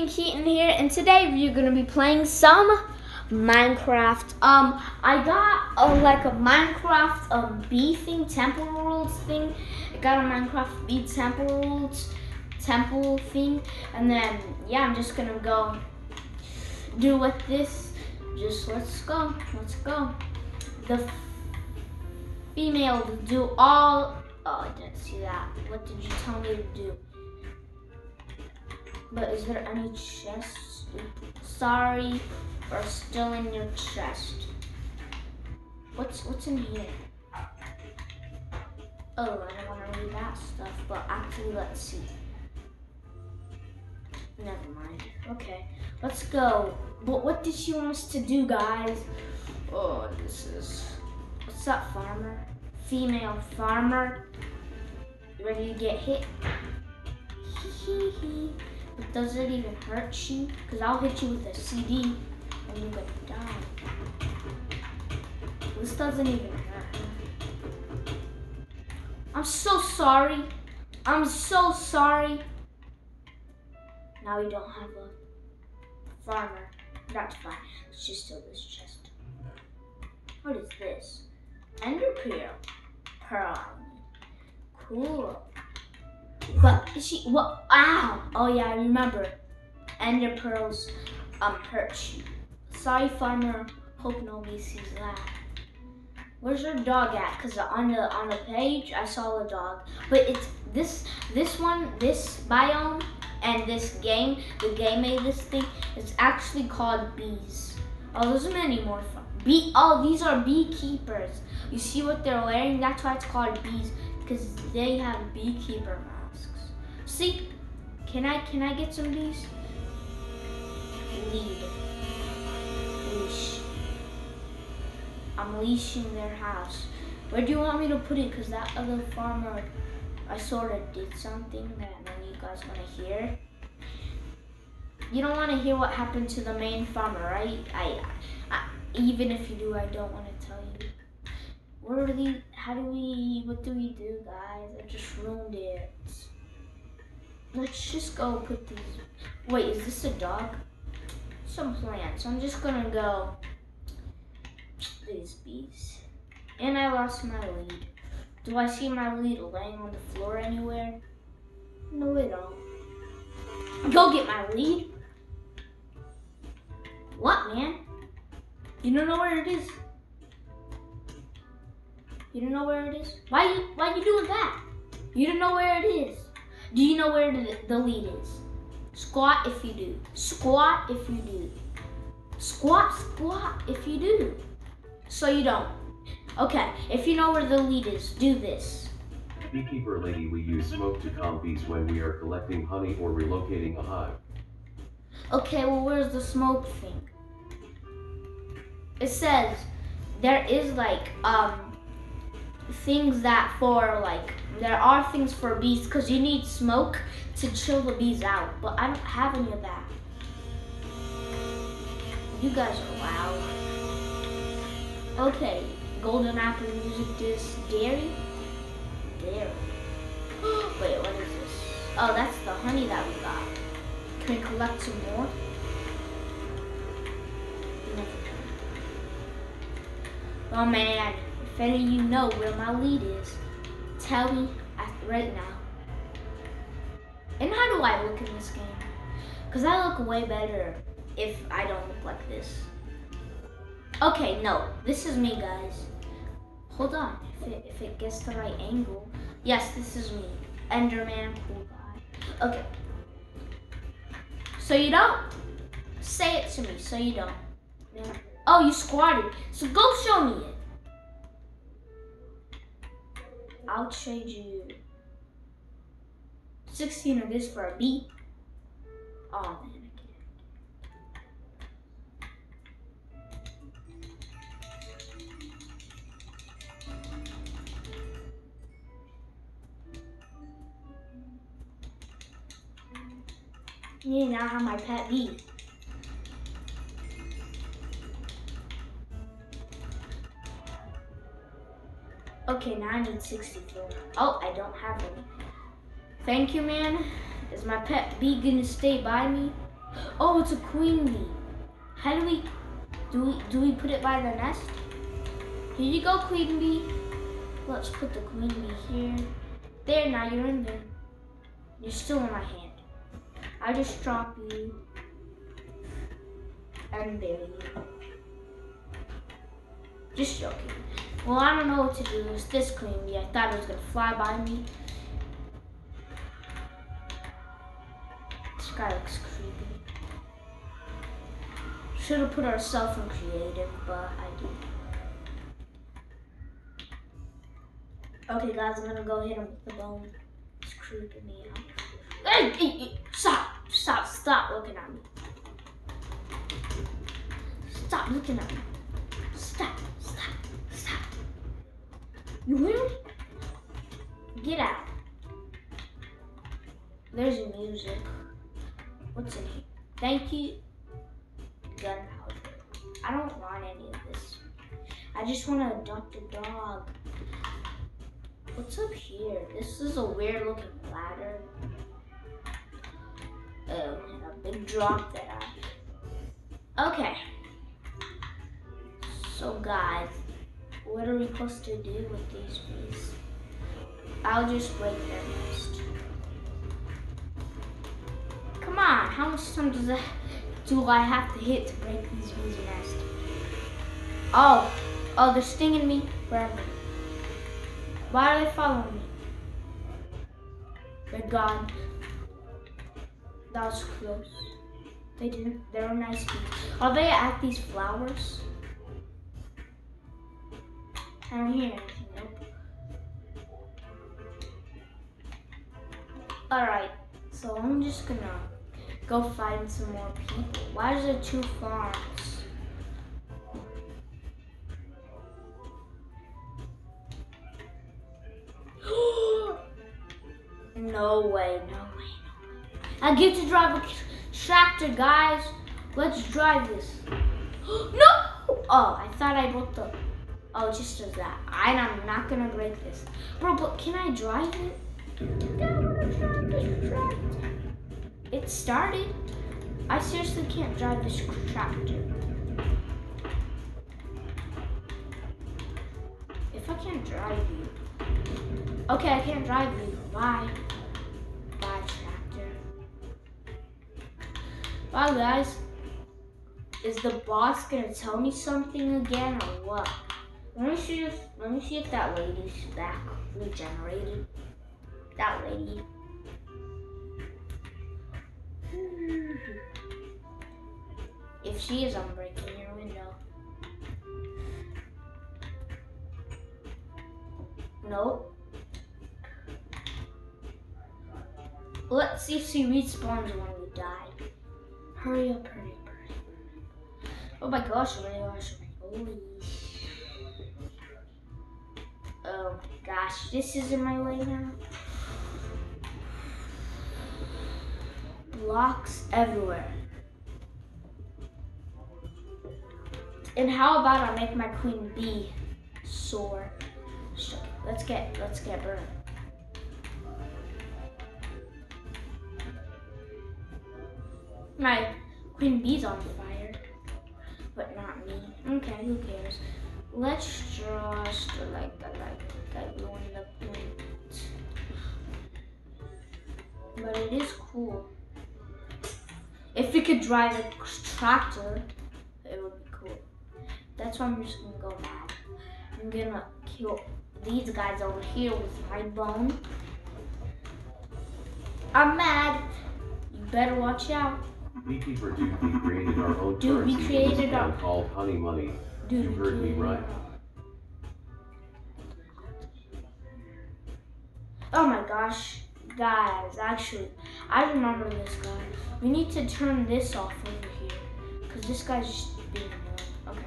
King Keaton here, and today we're gonna be playing some Minecraft. Um, I got a, like a Minecraft um, bee thing, temple worlds thing. I got a Minecraft bee temple worlds temple thing, and then yeah, I'm just gonna go do with this. Just let's go, let's go. The female do all. Oh, I didn't see that. What did you tell me to do? But is there any chests? Sorry, or still in your chest. What's what's in here? Oh, I don't want to read that stuff, but actually, let's see. Never mind. Okay, let's go. But what did she want us to do, guys? Oh, this is. What's up, farmer? Female farmer. You ready to get hit? Hee hee hee. But does it even hurt you? Because I'll hit you with a CD and you're gonna die. This doesn't even hurt. I'm so sorry. I'm so sorry. Now we don't have a farmer. That's fine. Let's just steal this chest. What is this? Ender pearl. Pearl. Cool. But she what? Ow! Oh yeah, I remember. Ender pearls um hurt. Sorry, farmer. Hope nobody sees that. Where's your dog at? Cause on the on the page I saw a dog, but it's this this one this biome and this game. The game made this thing. It's actually called bees. Oh, there's many more fun. Bee. Oh, these are beekeepers. You see what they're wearing? That's why it's called bees because they have beekeeper See, can I can I get some of these? Lead. Leash. I'm leashing their house. Where do you want me to put it? Cause that other farmer, I sort of did something that none of you guys want to hear. You don't want to hear what happened to the main farmer, right? I, I even if you do, I don't want to tell you. What are these? How do we? What do we do, guys? I just ruined it. Let's just go put these. Wait, is this a dog? Some plants. I'm just gonna go these bees. And I lost my lead. Do I see my lead laying on the floor anywhere? No, I don't. Go get my lead. What, man? You don't know where it is? You don't know where it is? Why you why you doing that? You don't know where it is. Do you know where the, the lead is? Squat if you do. Squat if you do. Squat, squat if you do. So you don't. Okay, if you know where the lead is, do this. Beekeeper lady, we use smoke to calm bees when we are collecting honey or relocating a hive. Okay, well, where's the smoke thing? It says there is like, um, things that for like there are things for bees because you need smoke to chill the bees out but I don't have any of that. You guys are loud. Okay golden apple music disc dairy dairy wait what is this? Oh that's the honey that we got. Can we collect some more? Oh man if you know where my lead is, tell me right now. And how do I look in this game? Because I look way better if I don't look like this. Okay, no, this is me, guys. Hold on, if it, if it gets the right angle. Yes, this is me, Enderman, cool guy. Okay. So you don't? Say it to me, so you don't. Oh, you squatted. So go show me it. I'll trade you 16 of this for a beat. Oh man, I can't. Yeah, now I have my pet bee. Okay, now I need 64. Oh, I don't have any. Thank you, man. Is my pet bee gonna stay by me? Oh, it's a queen bee. How do we do we do we put it by the nest? Here you go, queen bee. Let's put the queen bee here. There, now you're in there. You're still in my hand. I just drop you. And there you. Just joking. Well, I don't know what to do. It's this queen bee. I thought it was gonna fly by me. This guy looks creepy. Should have put ourselves in creative, but I didn't. Okay, guys, I'm gonna go hit him with the bone. It's creeping me out. Hey, hey, hey, stop, stop, stop looking at me. Stop looking at me. Stop. You will? Get out. There's music. What's in here? Thank you. Gunpowder. I don't want any of this. I just want to adopt a dog. What's up here? This is a weird looking ladder. Oh, and a big drop there. Okay. So guys, what are we supposed to do with these bees? I'll just break their nest. Come on, how much time does that do I have to hit to break these bees' nest? Oh, oh, they're stinging me forever. Why are they following me? They're gone. That was close. They didn't. They're nice bees. Are they at these flowers? Nope. Alright, so I'm just gonna go find some more people. Why is there two farms? no way, no way, no way. I get to drive a tractor, guys. Let's drive this. no! Oh, I thought I broke the. Oh, just does that. I, I'm not gonna break this. Bro, but can I drive it? It started. I seriously can't drive this tractor. If I can't drive you. Okay, I can't drive you. Bye. Bye, tractor. Bye, guys. Is the boss gonna tell me something again or what? Let me see if let me see if that lady's back regenerated. That lady. If she is, I'm breaking your window. Nope. Let's see if she respawns when we die. Hurry up, hurry up, hurry up. Oh my gosh, oh my gosh, oh my holy. Gosh, this is in my way now. Blocks everywhere. And how about I make my queen bee soar? Let's get let's get burned. My queen bee's on fire, but not me. Okay, who cares? Let's just like that, like the. But it is cool. If we could drive a tractor, it would be cool. That's why I'm just gonna go mad. I'm gonna kill these guys over here with my bone. I'm mad. You better watch out. Beekeeper Dude, we created our own Dude, we currency in this created our- called Honey Money. Dude, You we heard me right. Gosh, guys, actually, I remember this guy. We need to turn this off over here, because this guy's just being annoying. Okay.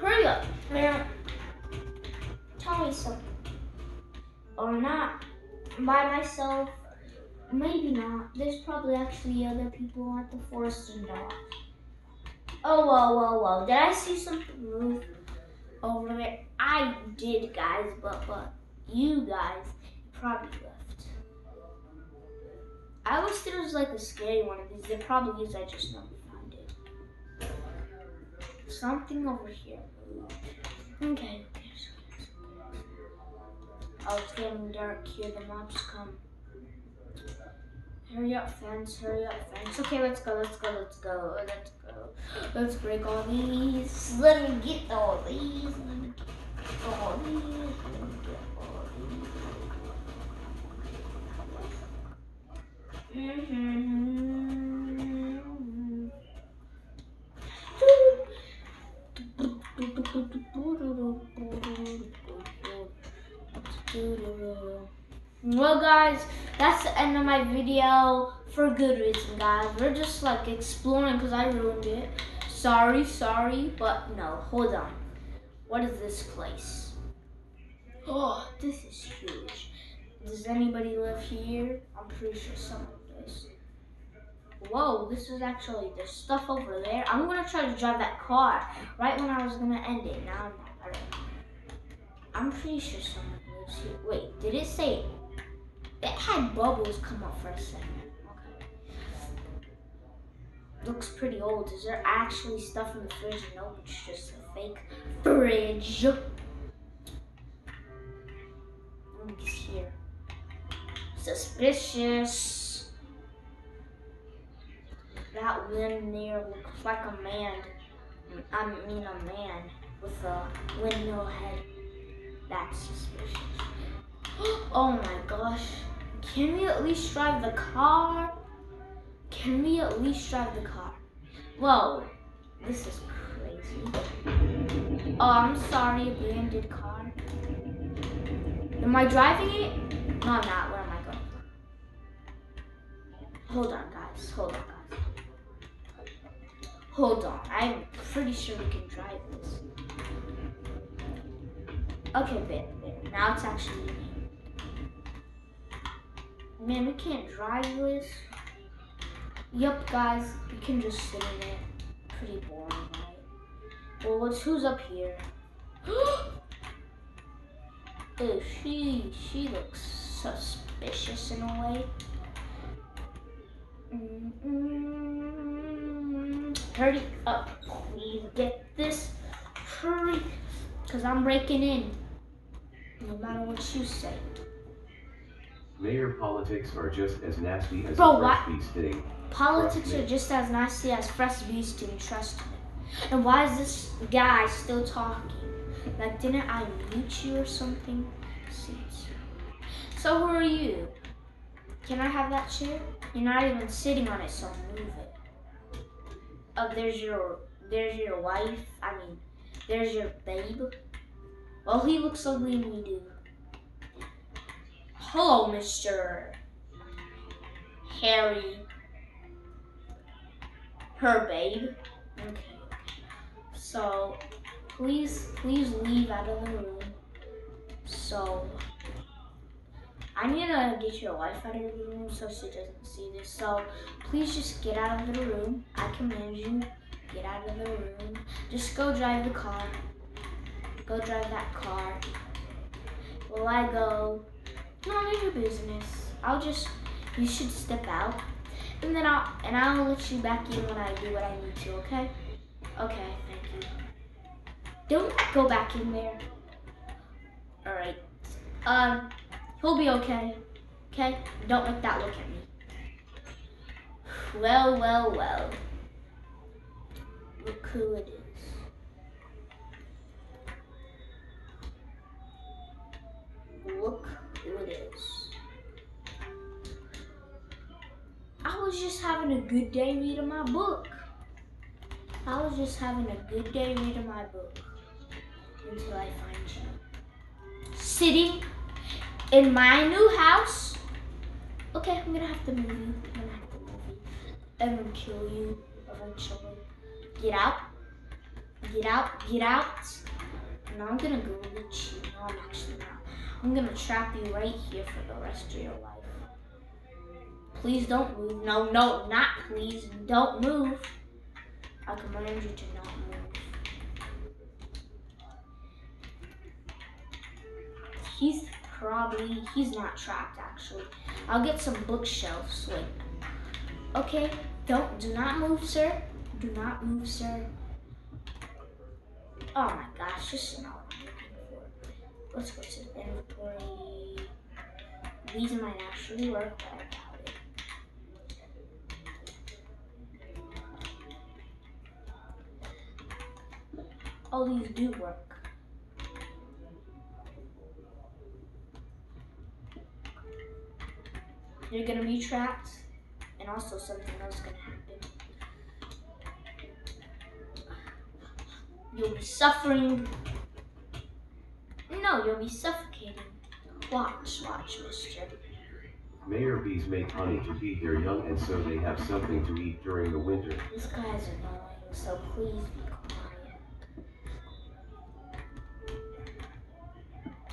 Hurry up, man. Tell me something. Or not. By myself. Maybe not. There's probably actually other people at the forest and dogs. Oh, whoa, whoa, whoa. Did I see something move over there? I did, guys, but, but you guys Probably left. I wish there was like a scary one of these. There probably is, I just never found it. Something over here. Okay. Oh, it's getting dark here. The mobs come. Hurry up, friends. Hurry up, friends. Okay, let's go. Let's go. Let's go. Let's go. Let's break all these. Let me get all these. Let me get all these. Let me get all these. Well, guys, that's the end of my video for good reason, guys. We're just like exploring because I ruined it. Sorry, sorry, but no, hold on. What is this place? Oh, this is huge. Does anybody live here? I'm pretty sure someone does. Whoa, this is actually, there's stuff over there. I'm gonna try to drive that car right when I was gonna end it. Now I'm not. I'm pretty sure someone lives here. Wait, did it say it had bubbles come up for a second. Okay. Looks pretty old. Is there actually stuff in the fridge? No, it's just a fake fridge. Just here. Suspicious. That wind there looks like a man. I mean a man with a windmill head. That's suspicious. Oh my gosh. Can we at least drive the car? Can we at least drive the car? Whoa, this is crazy. Oh, I'm sorry, abandoned car. Am I driving it? No, I'm not. Where am I going? Hold on, guys. Hold on, guys. Hold on. I'm pretty sure we can drive this. Okay, there, there. Now it's actually Man, we can't drive this. Yup, guys, we can just sit in it. Pretty boring, right? Well, what's who's up here? oh, she she looks suspicious in a way. Mm -mm. Hurry up, please get this. Hurry, cause I'm breaking in. No matter what you say. Mayor politics are just as nasty as Bro, a what? fresh bee. Politics are just as nasty as fresh bees to me, trust me. And why is this guy still talking? Like, didn't I mute you or something? So who are you? Can I have that chair? You're not even sitting on it, so move it. Oh, there's your, there's your wife. I mean, there's your babe. Well, he looks ugly and you do. Hello, Mr. Harry. Her babe. Okay. So, please, please leave out of the room. So, I need to get your wife out of the room so she doesn't see this. So, please just get out of the room. I command you, get out of the room. Just go drive the car. Go drive that car. Will I go? None of your business. I'll just, you should step out. And then I'll, and I'll let you back in when I do what I need to, okay? Okay, thank you. Don't go back in there. Alright. Um, he'll be okay. Okay? Don't make that look at me. Well, well, well. Look who it is. Look it is. I was just having a good day reading my book. I was just having a good day reading my book until I find you. Sitting in my new house. Okay, I'm gonna have to move you. I'm gonna have to move you. I'm gonna kill you eventually. Get out. Get out. Get out. No, I'm gonna go with you. No, I'm actually not. I'm gonna trap you right here for the rest of your life. Please don't move. No, no, not please. Don't move. I command you to not move. He's probably, he's not trapped actually. I'll get some bookshelves, wait. Okay, don't, do not move, sir. Do not move, sir. Oh my gosh, this is not what I'm looking for. Let's go to the inventory. These might actually work, but I doubt it. All these do work. You're gonna be trapped, and also something else is gonna happen. You'll be suffering. No, you'll be suffocating. Watch, watch, mister. Mayor bees make honey to feed their young and so they have something to eat during the winter. This guy's are annoying, so please be quiet.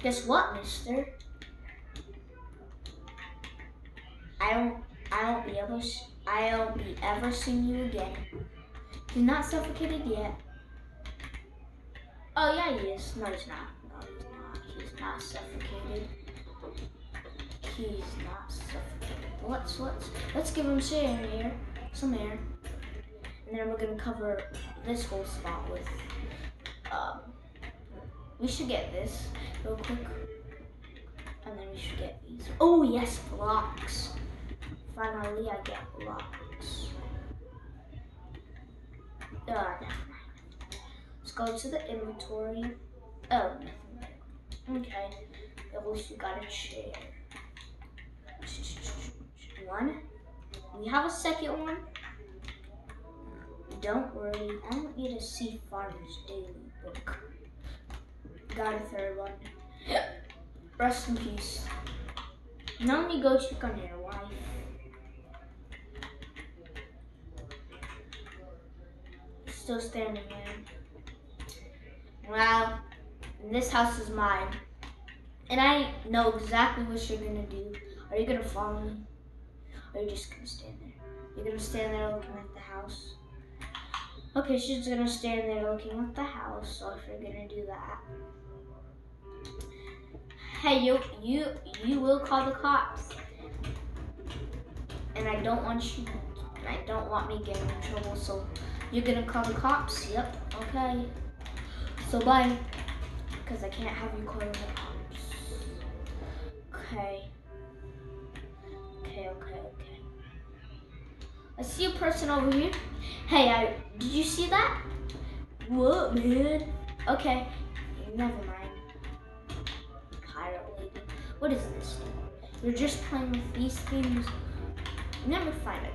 Guess what, mister? I don't I won't be able I won't be ever seeing you again. He's not suffocated yet. Oh yeah he is. No he's not. Not. Suffocated. He's not suffocated. Let's let's let's give him some air here. Some air. And then we're gonna cover this whole spot with um we should get this real quick. And then we should get these. Oh yes, blocks. Finally I get blocks. Uh. Let's go to the inventory. Oh. Okay. At least we got a chair. One. We have a second one. Don't worry, I want you to see Farmer's Daily Book. Got a third one. Rest in peace. Now let me go check on your wife. Still standing there. Well, this house is mine. And I know exactly what you're gonna do. Are you gonna follow me? Or are you just gonna stand there? You're gonna stand there looking at the house. Okay, she's gonna stand there looking at the house, so if you're gonna do that. Hey, you, you, you will call the cops. And I don't want you, and I don't want me getting in trouble, so you're gonna call the cops? Yep, okay. So bye, because I can't have you calling the cops. Okay. Okay, okay, okay. I see a person over here. Hey, I, did you see that? What, man? Okay, never mind. Pirate lady. What is this? You're just playing with these things. Never find it.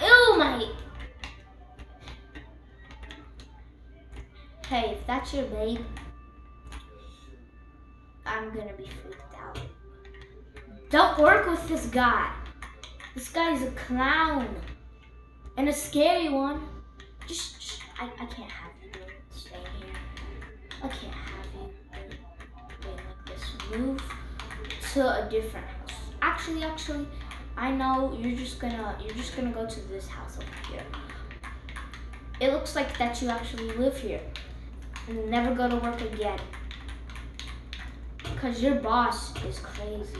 Oh mate. Hey, if that's your babe, I'm gonna be freaked out. Don't work with this guy. This guy's a clown. And a scary one. Just, just I, I can't have you staying here. I can't have you doing like this. Move to a different house. Actually, actually, I know you're just gonna you're just gonna go to this house over here. It looks like that you actually live here and never go to work again. Cause your boss is crazy.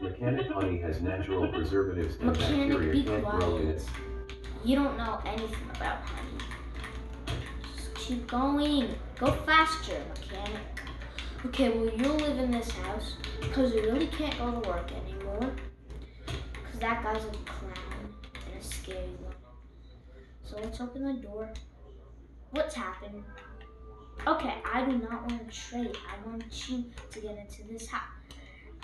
Mechanic honey has natural preservatives and Mechanic, bacteria be can't grow in quiet. it. You don't know anything about honey. Just keep going. Go faster, mechanic. Okay, well you'll live in this house because you really can't go to work anymore. Because that guy's a clown and a scary one. So let's open the door. What's happened? Okay, I do not want to trade. I want you to get into this house.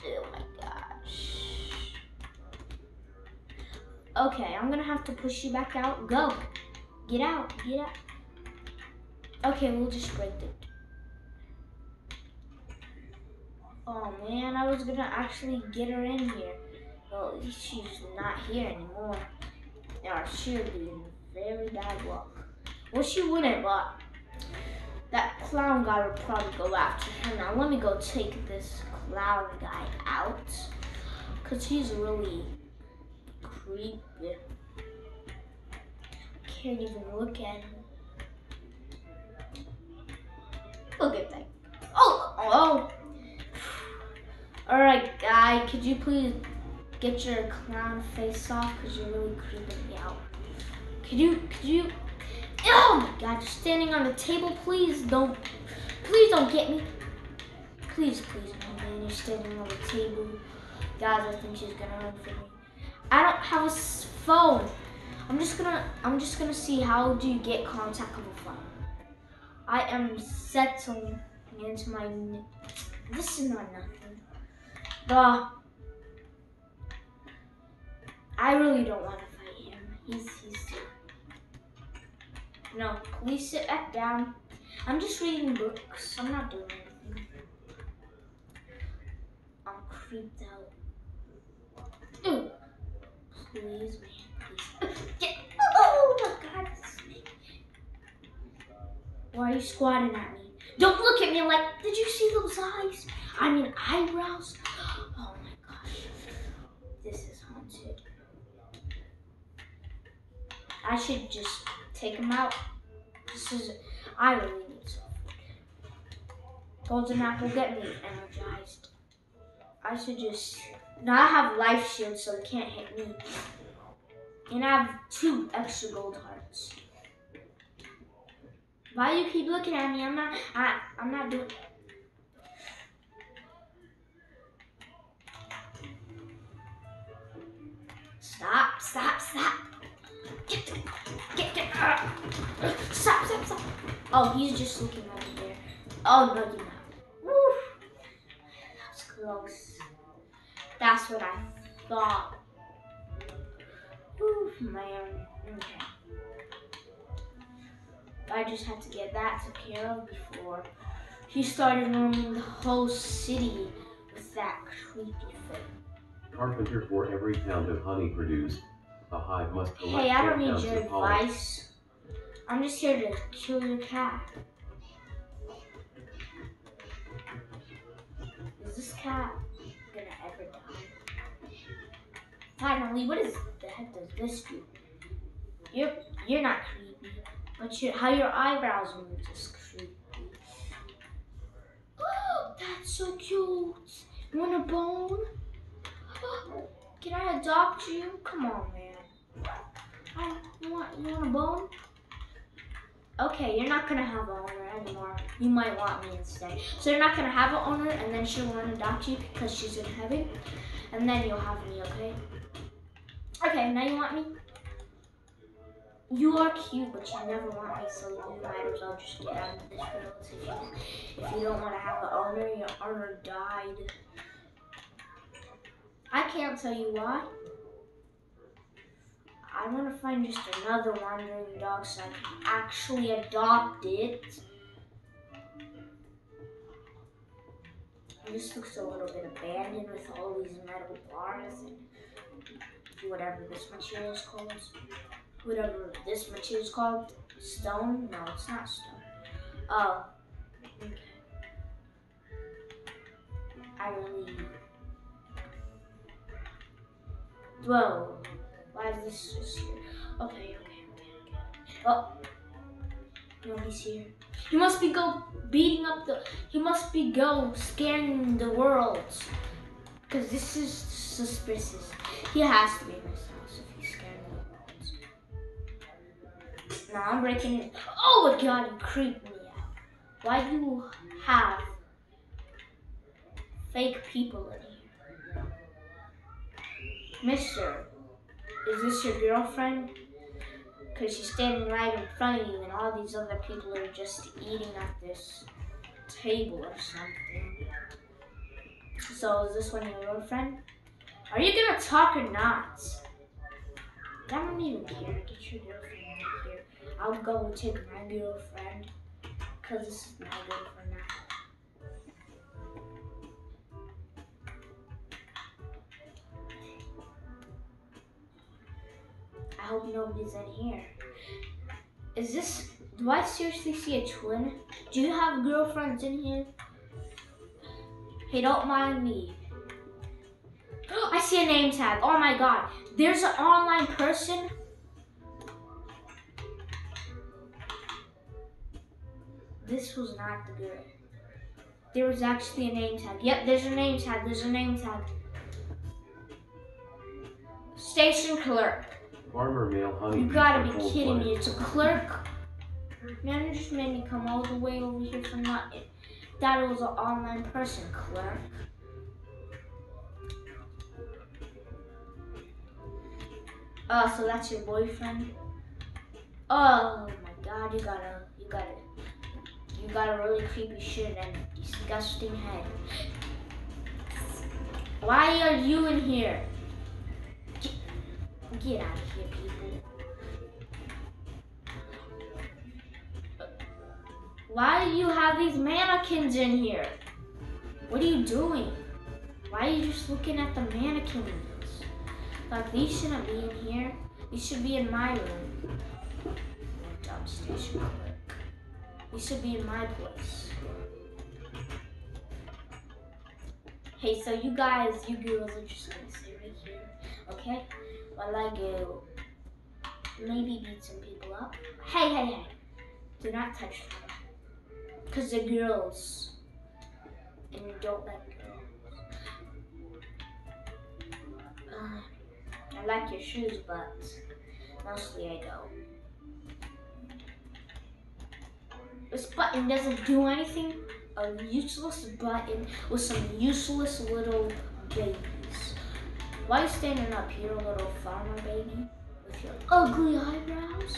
Oh my gosh. Okay, I'm gonna have to push you back out. Go. Get out. Get out. Okay, we'll just break it. Oh man, I was gonna actually get her in here. Well, she's not here anymore. Now she would be in very bad luck. Well, she wouldn't, but that clown guy will probably go after her. Now let me go take this clown guy out. Cause he's really creepy. Can't even look at him. Look at that. Oh, oh, Alright, guy, could you please get your clown face off? Because you're really creeping me out. Could you, could you, oh my god, you're standing on the table. Please don't, please don't get me. Please, please, no, man, you're standing on the table. Guys, I think she's gonna run for me. I don't have a phone. I'm just gonna, I'm just gonna see how do you get contact of a phone. I am settling into my, this is not nothing. But I really don't want to fight him. He's he's no. we sit back down. I'm just reading books. I'm not doing anything. I'm creeped out. Ooh. Please, man. Get. Oh my God. Why are you squatting at me? Don't look at me like. Did you see those eyes? I mean eyebrows. Oh my gosh. This is haunted. I should just take them out. This is. I really need some food. Golden apple, get me energized. I should just. Now I have life shield, so he can't hit me. And I have two extra gold hearts. Why you keep looking at me? I'm not. I. I'm not doing. Stop! Stop! Stop! Stop! Stop! Stop! Oh, he's just looking over there. Oh no, you're not. Woo! That's close. That's what I thought. Woo, man. Okay. I just had to get that taken care of before he started roaming the whole city with that creepy thing. Carpenter, for every pound of honey produced, a hive must collect Hey, I don't need your advice. I'm just here to kill your cat. Is this cat gonna ever die? Finally, what is the heck does this do? You're you're not creepy, but your how your eyebrows move is creepy. Oh, that's so cute. You want a bone? Can I adopt you? Come on, man. You want you want a bone? Okay, you're not gonna have an owner anymore. You might want me instead. So you're not gonna have an owner, and then she'll want to adopt you because she's in heaven, and then you'll have me. Okay. Okay, now you want me. You are cute, but you never want me, so you might as well just get out of this you, if you don't want to have an owner. Your owner died. I can't tell you why. I want to find just another wandering dog so I can actually adopt it. This looks a little bit abandoned with all these metal bars and whatever this material is called. Whatever this material is called. Stone? No, it's not stone. Oh. Okay. I really. Whoa. Is this here? Okay, okay, okay, okay. Oh. No, he's here. He must be go beating up the. He must be go scanning the world. Because this is suspicious. He has to be in this house if he's scanning the world. Now I'm breaking it. Oh my god, he creeped me out. Why do you have fake people in here? Mister, is this your girlfriend? Because she's standing right in front of you, and all these other people are just eating at this table or something. So, is this one your girlfriend? Are you gonna talk or not? I don't even care. Get your girlfriend out of here. I'll go take my girlfriend. Because this is my girlfriend hope nobody's in here. Is this? Do I seriously see a twin? Do you have girlfriends in here? Hey, don't mind me. I see a name tag. Oh my god. There's an online person. This was not the girl. there was actually a name tag. Yep, there's a name tag. There's a name tag. Station clerk. Farmer male honey. You gotta be kidding me. It's a clerk. Man, you just made me come all the way over here for nothing. That it was an online person, clerk. Oh, so that's your boyfriend? Oh my god, you got a, you got a, you got a really creepy shit and disgusting head. Why are you in here? Get, out of here, people. Why do you have these mannequins in here? What are you doing? Why are you just looking at the mannequins? Like these shouldn't be in here. These should be in my room. Job station. These should be in my place. Hey, so you guys, you girls are just gonna stay right here, okay? While like go maybe beat some people up. Hey, hey, hey. Do not touch them. Because they're girls. And you don't like girls. Uh, I like your shoes, but mostly I don't. This button doesn't do anything. A useless button with some useless little babies. Why you standing up here, little farmer baby? With your ugly eyebrows?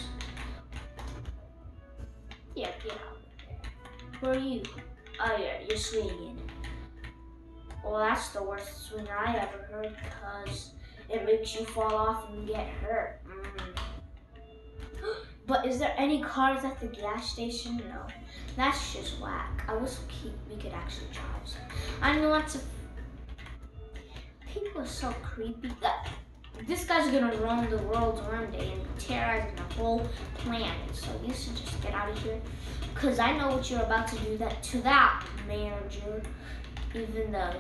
Yeah, get out. Who are you? Oh yeah, you're swinging. Well, that's the worst swing I ever heard because it makes you fall off and get hurt. Mm. But is there any cars at the gas station? No. That's just whack. I wish we could actually drive some. I know lots of people are so creepy. That this guy's gonna roam the world one day and terrorizing the whole planet. So you should just get out of here. Cause I know what you're about to do that to that manager. Even though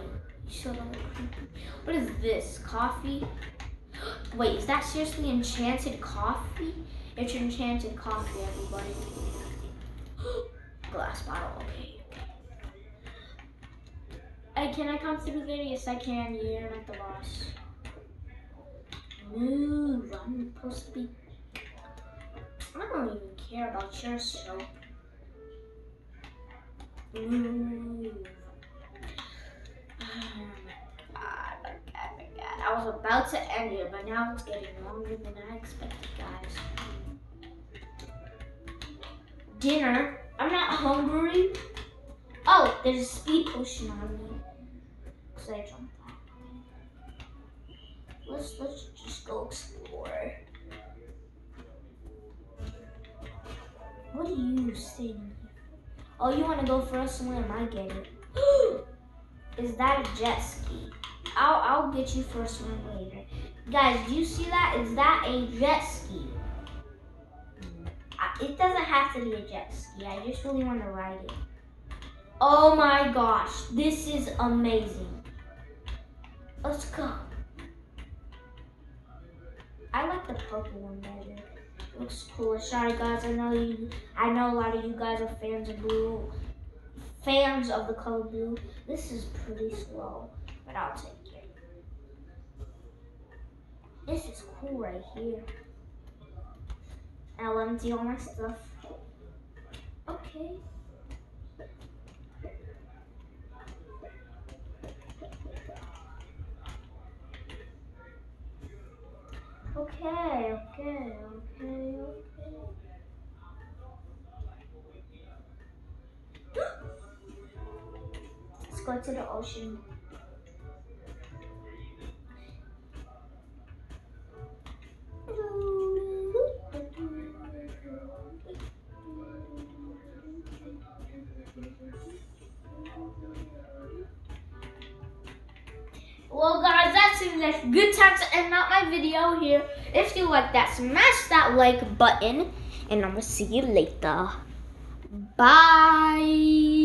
you still don't look creepy. What is this? Coffee? Wait, is that seriously enchanted coffee? It's enchanted coffee, everybody. Glass bottle, okay. Hey, can I come through there? Yes, I can. You're not the boss. Move. I'm supposed to be. I don't even care about your soap. Move. Um, ah, I was about to end it, but now it's getting longer than I expected, guys. Dinner. I'm not hungry. Oh, there's a speed potion on me. I that. Let's let's just go explore. What are you saying? Oh, you want to go first? Am I getting it? Is that a jet ski? I'll, I'll get you first one later. Guys, do you see that? Is that a jet ski? It doesn't have to be a jet ski. I just really want to ride it. Oh my gosh, this is amazing. Let's go. I like the purple one better. Looks cool. Sorry guys, I know you I know a lot of you guys are fans of blue. Fans of the color blue. This is pretty slow, but I'll take it. this is cool right here. I'll empty all my stuff. Okay. Okay, okay, okay, okay. Let's go to the ocean. Well guys, like good time to end out my video here. If you like that, smash that like button. And I'm going to see you later. Bye.